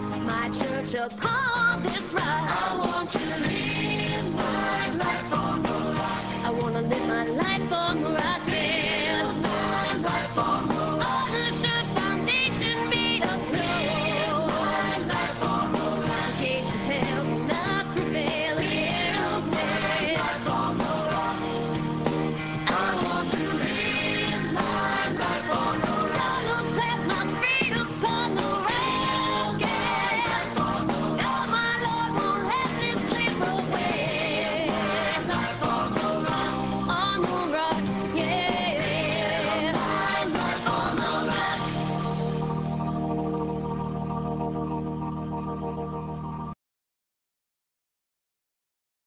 my church upon this rock.